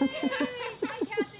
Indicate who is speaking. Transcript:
Speaker 1: Yay!
Speaker 2: Hi,